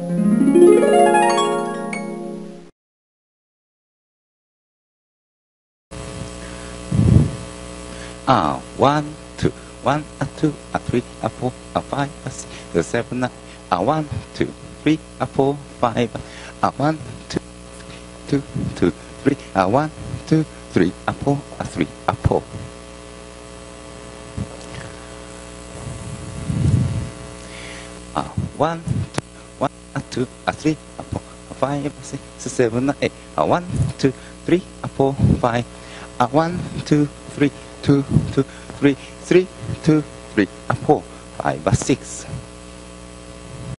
Ah, one, two, one, a two, a three, a four, a five, a six, a seven, a ah, one, two, three, a four, five, a one, two, two, two, three, a one, two, three, a four, a three, a four. Ah, one, a two, a three, a four, a five, a six, a seven, a eight, a one, two, three, a four, five, a one, two, three, two, two, three, three, two, three, a four, five, a six.